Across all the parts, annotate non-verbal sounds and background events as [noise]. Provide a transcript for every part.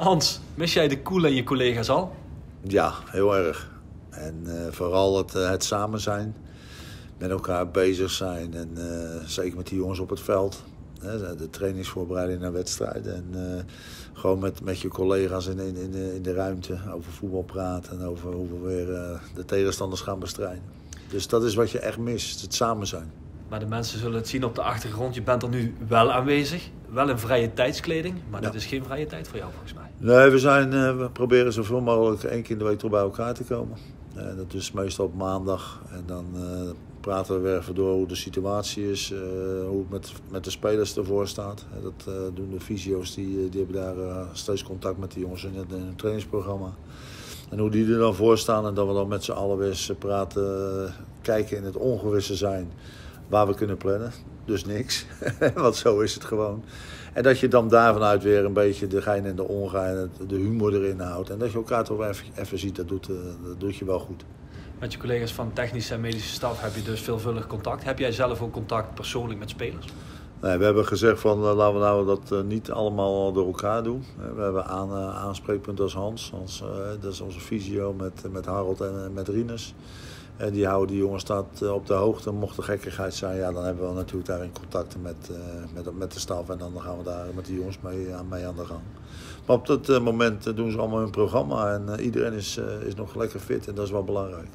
Hans, mis jij de koel en je collega's al? Ja, heel erg. En uh, vooral het, uh, het samen zijn, met elkaar bezig zijn en uh, zeker met die jongens op het veld. De trainingsvoorbereiding naar wedstrijden en gewoon met, met je collega's in, in, in de ruimte over voetbal praten en over hoe we weer de tegenstanders gaan bestrijden. Dus dat is wat je echt mist, het samen zijn. Maar de mensen zullen het zien op de achtergrond. Je bent er nu wel aanwezig. Wel in vrije tijdskleding. Maar ja. dit is geen vrije tijd voor jou volgens mij. Nee, we, zijn, uh, we proberen zoveel mogelijk één keer in de week toch bij elkaar te komen. Uh, dat is meestal op maandag. En dan uh, praten we weer even door hoe de situatie is. hoe het met, met de spelers ervoor staat. dat doen de fysio's. Die, die hebben daar steeds contact met de jongens in het, in het trainingsprogramma. En hoe die er dan voor staan. En dat we dan met z'n allen weer praten. kijken in het ongewisse zijn waar we kunnen plannen. Dus niks. [laughs] Want zo is het gewoon. En dat je dan daarvan uit weer een beetje de gein en de ongein, de humor erin houdt. En dat je elkaar toch even, even ziet, dat doet, dat doet je wel goed. Met je collega's van technische en medische staf heb je dus veelvuldig contact. Heb jij zelf ook contact persoonlijk met spelers? Nee, we hebben gezegd van uh, laten we nou dat uh, niet allemaal door elkaar doen. We hebben aan, aanspreekpunt als Hans. Dat is onze fysio met, met Harold en met Rinus. En die houden die jongens staat op de hoogte. Mocht er gekkigheid zijn, ja, dan hebben we natuurlijk daarin contacten met, met, met de staf. En dan gaan we daar met die jongens mee, uh, mee aan de gang. Maar op dat moment doen ze allemaal hun programma. En iedereen is, is nog lekker fit en dat is wel belangrijk.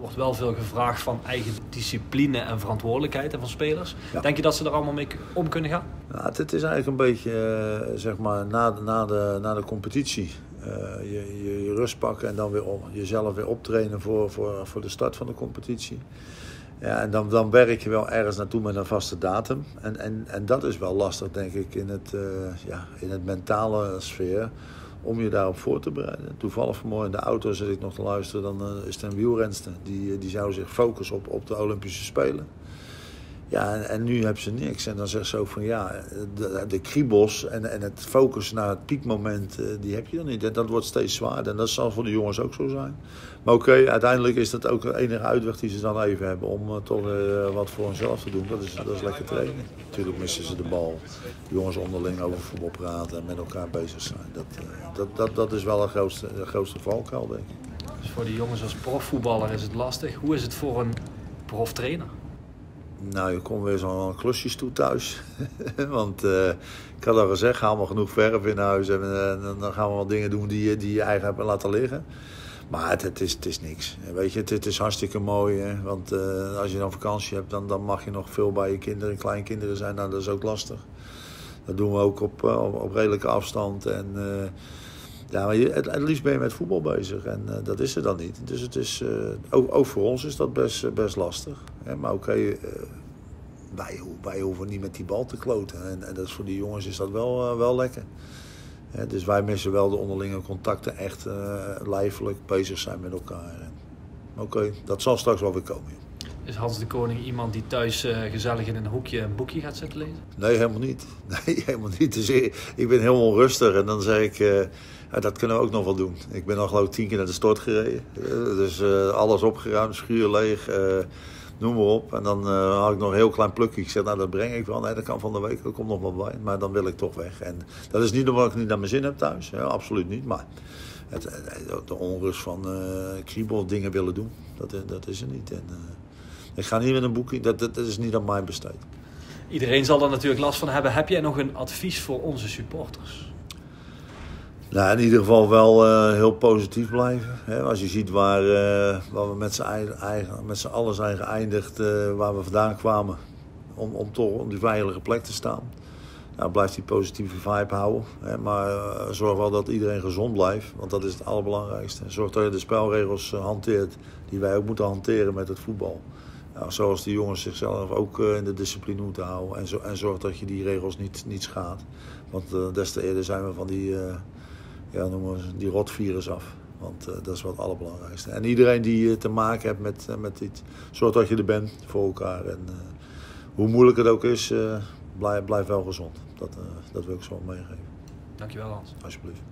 Er wordt wel veel gevraagd van eigen discipline en verantwoordelijkheid van spelers. Ja. Denk je dat ze er allemaal mee om kunnen gaan? Nou, het is eigenlijk een beetje, zeg maar, na, na, de, na de competitie. Uh, je, je, je, rust pakken en dan weer op, jezelf weer optrainen voor, voor, voor de start van de competitie. Ja, en dan, dan werk je wel ergens naartoe met een vaste datum. En, en, en dat is wel lastig, denk ik, in het, uh, ja, in het mentale sfeer. Om je daarop voor te bereiden. Toevallig vanmorgen in de auto zit ik nog te luisteren. Dan uh, is er een wielrenster. Die, die zou zich focussen op, op de Olympische Spelen. Ja, en, nu hebben ze niks. En dan zegt ze ook van ja, de, de en, en het focus naar het piekmoment, die heb je dan niet. En dat wordt steeds zwaarder. En dat zal voor de jongens ook zo zijn. Maar oké, uiteindelijk is dat ook de enige uitweg die ze dan even hebben om uh, toch uh, wat voor hunzelf te doen. Dat is, dat is lekker trainen. Natuurlijk missen ze de bal. Jongens onderling over voetbal praten en met elkaar bezig zijn. Dat, dat, dat, dat is wel de grootste, grootste valkuil, denk ik. Dus voor die jongens als profvoetballer is het lastig. Hoe is het voor een proftrainer? Nou, je komt weer zo'n klusjes toe thuis. [laughs] Want uh, ik had al gezegd, haal maar genoeg verf in huis. En uh, dan gaan we wat dingen doen die, die je eigen hebt laten liggen. Maar het, het, is, het is niks. Weet je, het, is hartstikke mooi. Want uh, als je dan vakantie hebt, dan, dan mag je nog veel bij je kinderen, kleinkinderen zijn. Nou, dat is ook lastig. Dat doen we ook op, op, op redelijke afstand. En ja, maar je, het, het, liefst ben je met voetbal bezig. En dat is er dan niet. Dus het is, ook, ook voor ons is dat best, best lastig. Hè? Maar oké, wij, hoeven niet met die bal te kloten. En, en dat is voor die jongens is dat wel, wel lekker. Ja, dus wij missen wel de onderlinge contacten echt lijfelijk bezig zijn met elkaar. Oké, dat zal straks wel weer komen. Is Hans de Koning iemand die thuis uh, gezellig in een hoekje een boekje gaat zitten lezen? Nee, helemaal niet. [laughs] Nee, helemaal niet. Dus ik, ben heel onrustig en dan zeg ik, uh, ja, dat kunnen we ook nog wel doen. Ik ben al geloof ik tien keer naar de stort gereden. dus alles opgeruimd, schuur leeg noem maar op. En dan had ik nog een heel klein plukje. Ik zeg, nou dat breng ik wel. Nee, dat kan van de week, dat komt nog wel bij. Maar dan wil ik toch weg. En dat is niet omdat ik niet naar mijn zin heb thuis. Absoluut niet. Maar het, de onrust van kriebel dingen willen doen, dat, dat is er niet. En, ik ga niet met een boekje, dat, dat, dat is niet aan mij besteed. Iedereen zal er natuurlijk last van hebben. Heb jij nog een advies voor onze supporters? Nou, in ieder geval wel uh, heel positief blijven. Hè? Als je ziet waar, uh, waar we met z'n eigen, met allen zijn geëindigd, uh, waar we vandaan kwamen, om, om toch op die veilige plek te staan. Nou, blijf die positieve vibe houden. Hè? Maar zorg wel dat iedereen gezond blijft, want dat is het allerbelangrijkste. Zorg dat je de spelregels hanteert die wij ook moeten hanteren met het voetbal. Nou, zoals die jongens zichzelf ook in de discipline moeten houden. En, zo, en zorg dat je die regels niet, niet schaadt. Want des te eerder zijn we van die ja, noemen we die rotvirus af. Want uh, dat is wat het allerbelangrijkste. En iedereen die uh, te maken heeft met, uh, met iets, zorg dat je er bent voor elkaar. En hoe moeilijk het ook is, blijf, blijf wel gezond. Dat, dat wil ik zo meegeven. Dankjewel Hans. Alsjeblieft.